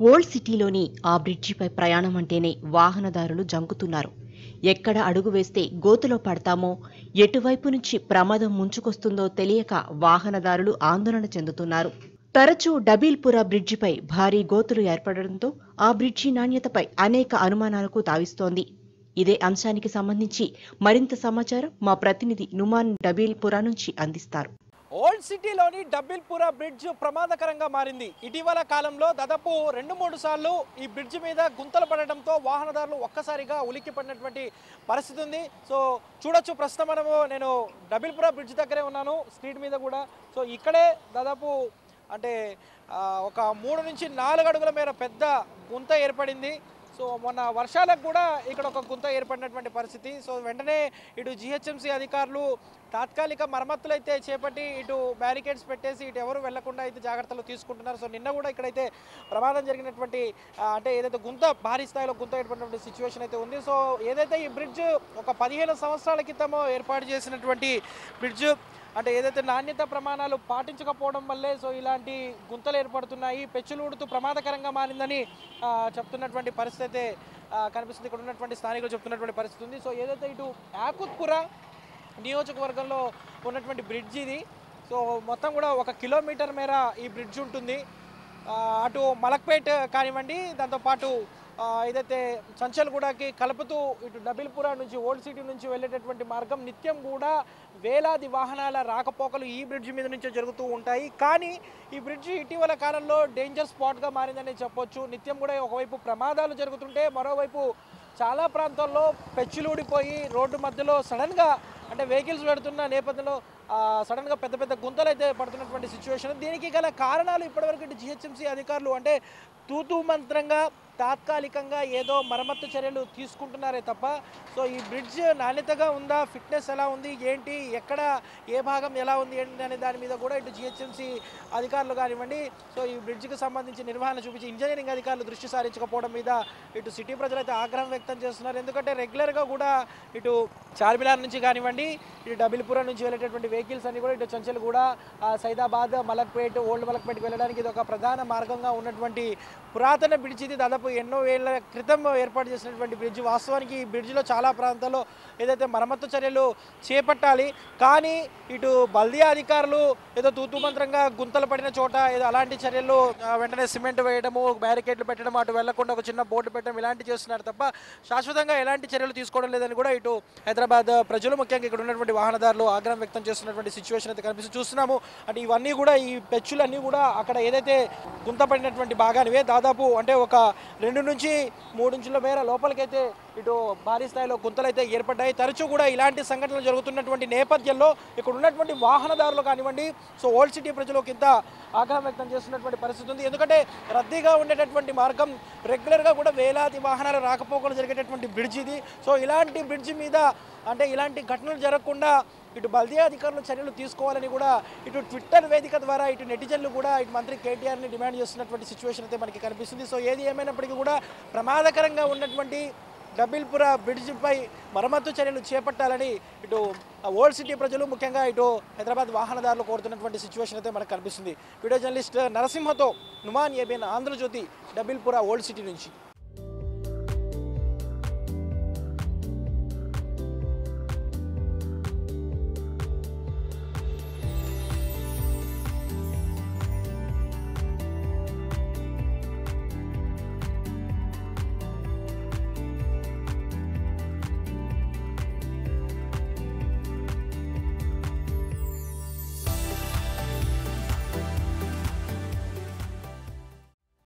Old సిటీలోని ఆ బ్రిడ్జిపై ప్రయాణం అంటేనే వాహనదారులు జంకుతున్నారు. ఎక్కడ అడుగు వేస్తే గోతులో పడతామో ఎటువైపు నుంచి ప్రమాదం ముంచుకొస్తుందో తెలియక వాహనదారులు ఆందోళన చెందుతున్నారు. తరచూ డబీల్పురా బ్రిడ్జిపై భారీ గోతులు ఏర్పడడంతో ఆ బ్రిడ్జి నాణ్యతపై అనేక అనుమానాలకు తావిస్తోంది. ఇదే అంశానికి సంబంధించి మరింత సమాచారం మా ప్రతినిధి నుమాన్ డబీల్పురా నుంచి అందిస్తారు. ఓల్డ్ సిటీలోని డబ్బిల్పుర బ్రిడ్జ్ ప్రమాదకరంగా మారింది. ఇటీవల కాలంలో దాదాపు రెండు మూడు సార్లు ఈ బ్రిడ్జ్ మీద గుంతలు పడడంతో వాహనదారులు ఒక్కసారిగా ఉలిక్కి పడినటువంటి పరిస్థితి ఉంది. సో చూడొచ్చు ప్రస్తుతం మనము. నేను డబిల్పుర బ్రిడ్జ్ దగ్గరే ఉన్నాను స్ట్రీట్ మీద కూడా. సో ఇక్కడే దాదాపు అంటే ఒక మూడు నుంచి నాలుగు అడుగుల మేర పెద్ద గుంత ఏర్పడింది. సో మొన్న వర్షాలకు కూడా ఇక్కడ ఒక గుంత ఏర్పడినటువంటి పరిస్థితి. సో వెంటనే ఇటు జిహెచ్ఎంసీ అధికారులు తాత్కాలిక మరమ్మతులు అయితే చేపట్టి ఇటు బ్యారికేడ్స్ పెట్టేసి ఇటు ఎవరు వెళ్ళకుండా అయితే జాగ్రత్తలు తీసుకుంటున్నారు. సో నిన్న కూడా ఇక్కడైతే ప్రమాదం జరిగినటువంటి అంటే ఏదైతే గుంత భారీ స్థాయిలో గుంత ఏర్పడినటువంటి సిచ్యువేషన్ అయితే ఉంది. సో ఏదైతే ఈ బ్రిడ్జ్ ఒక పదిహేను సంవత్సరాల క్రితమో ఏర్పాటు చేసినటువంటి బ్రిడ్జ్ అంటే ఏదైతే నాణ్యత ప్రమాణాలు పాటించకపోవడం వల్లే సో ఇలాంటి గుంతలు ఏర్పడుతున్నాయి పెచ్చులు ఊడుతూ ప్రమాదకరంగా మారిందని చెప్తున్నటువంటి పరిస్థితి అయితే కనిపిస్తుంది. ఇక్కడ ఉన్నటువంటి స్థానికులు చెప్తున్నటువంటి పరిస్థితి ఉంది. సో ఏదైతే ఇటు యాకుత్పుర నియోజకవర్గంలో ఉన్నటువంటి బ్రిడ్జ్ ఇది సో మొత్తం కూడా ఒక కిలోమీటర్ మేర ఈ బ్రిడ్జ్ ఉంటుంది. అటు మలక్పేట్ కానివ్వండి దాంతోపాటు ఏదైతే చంచల్గూడకి కలుపుతూ ఇటు డబిల్పుర నుంచి ఓల్డ్ సిటీ నుంచి వెళ్ళేటటువంటి మార్గం నిత్యం కూడా వేలాది వాహనాల రాకపోకలు ఈ బ్రిడ్జ్ మీద నుంచే జరుగుతూ ఉంటాయి. కానీ ఈ బ్రిడ్జ్ ఇటీవల కాలంలో డేంజర్ స్పాట్గా మారిందని చెప్పొచ్చు. నిత్యం కూడా ఒకవైపు ప్రమాదాలు జరుగుతుంటే మరోవైపు చాలా ప్రాంతాల్లో పెచ్చులూడిపోయి రోడ్డు మధ్యలో సడన్గా అంటే వెహికల్స్ పెడుతున్న నేపథ్యంలో సడన్గా పెద్ద పెద్ద గుంతలు అయితే పడుతున్నటువంటి సిచ్యువేషన్ దీనికి గల కారణాలు ఇప్పటివరకు ఇటు జిహెచ్ఎంసీ అధికారులు అంటే తూతూ మంత్రంగా తాత్కాలికంగా ఏదో మరమ్మత్తు చర్యలు తీసుకుంటున్నారే తప్ప సో ఈ బ్రిడ్జ్ నాణ్యతగా ఉందా? ఫిట్నెస్ ఎలా ఉంది? ఏంటి? ఎక్కడ? ఏ భాగం ఎలా ఉంది? ఏంటి? అనే దాని మీద కూడా ఇటు జిహెచ్ఎంసీ అధికారులు కానివ్వండి సో ఈ బ్రిడ్జ్కి సంబంధించి నిర్వహణ చూపించి ఇంజనీరింగ్ అధికారులు దృష్టి సారించకపోవడం మీద ఇటు సిటీ ప్రజలు అయితే ఆగ్రహం వ్యక్తం చేస్తున్నారు. ఎందుకంటే రెగ్యులర్గా కూడా ఇటు చార్మినార్ నుంచి కానివ్వండి ఇటు డబిల్పురం నుంచి వెళ్ళేటటువంటి వెహికల్స్ అన్ని కూడా ఇటు చంచల్ కూడా సైదాబాద్ మలక్పేట్ ఓల్డ్ మలక్పేట్కి వెళ్ళడానికి ఇది ఒక ప్రధాన మార్గంగా ఉన్నటువంటి పురాతన బ్రిడ్జ్ ఇది. దాదాపు ఎన్నో ఏళ్ళ క్రితం ఏర్పాటు చేసినటువంటి బ్రిడ్జ్ వాస్తవానికి ఈ బ్రిడ్జ్లో చాలా ప్రాంతాల్లో ఏదైతే మరమ్మత్తు చర్యలు చేపట్టాలి కానీ ఇటు బల్దియా అధికారులు ఏదో తూతుమంత్రంగా గుంతలు పడిన చోట ఏదో అలాంటి చర్యలు వెంటనే సిమెంట్ వేయడము బ్యారికేడ్లు పెట్టడం అటు వెళ్ళకుండా ఒక చిన్న బోర్డు పెట్టడం ఇలాంటి చేస్తున్నారు తప్ప శాశ్వతంగా ఎలాంటి చర్యలు తీసుకోవడం లేదని కూడా ఇటు హైదరాబాద్ ప్రజలు ముఖ్యంగా ఇక్కడ ఉన్నటువంటి వాహనదారులు ఆగ్రహం వ్యక్తం చేస్తున్నటువంటి సిచ్యువేషన్ అయితే కనిపిస్తూ చూస్తున్నాము. అంటే ఇవన్నీ కూడా ఈ పెచ్చులన్నీ కూడా అక్కడ ఏదైతే గుంత పడినటువంటి భాగానివే దాదాపు దాదాపు అంటే ఒక రెండు నుంచి మూడు ఇంచుల మేర లోపలికైతే ఇటు భారీ స్థాయిలో గుంతలైతే ఏర్పడ్డాయి. తరచూ కూడా ఇలాంటి సంఘటనలు జరుగుతున్నటువంటి నేపథ్యంలో ఇక్కడ ఉన్నటువంటి వాహనదారులు కానివ్వండి సో ఓల్డ్ సిటీ ప్రజలు కింద ఆగ్రహం వ్యక్తం చేస్తున్నటువంటి పరిస్థితి ఉంది. ఎందుకంటే రద్దీగా ఉండేటటువంటి మార్గం రెగ్యులర్గా కూడా వేలాది వాహనాలు రాకపోకలు జరిగేటటువంటి బ్రిడ్జ్ ఇది. సో ఇలాంటి బ్రిడ్జ్ మీద అంటే ఇలాంటి ఘటనలు జరగకుండా ఇటు బల్దియా అధికారులు చర్యలు తీసుకోవాలని కూడా ఇటు ట్విట్టర్ వేదిక ద్వారా ఇటు నెటిజన్లు కూడా ఇటు మంత్రి కేటీఆర్ని డిమాండ్ చేస్తున్నటువంటి సిచ్యువేషన్ అయితే మనకి కనిపిస్తుంది. సో ఏది ఏమైనప్పటికీ కూడా ప్రమాదకరంగా ఉన్నటువంటి డబ్బిల్పుర బ్రిడ్జిపై మరమ్మతు చర్యలు చేపట్టాలని ఇటు ఓల్డ్ సిటీ ప్రజలు ముఖ్యంగా ఇటు హైదరాబాద్ వాహనదారులు కోరుతున్నటువంటి సిచ్యువేషన్ అయితే మనకు కనిపిస్తుంది. వీడియో జర్నలిస్ట్ నరసింహతో Numan ABN Andhrajyothy Dabeerpura old city నుంచి.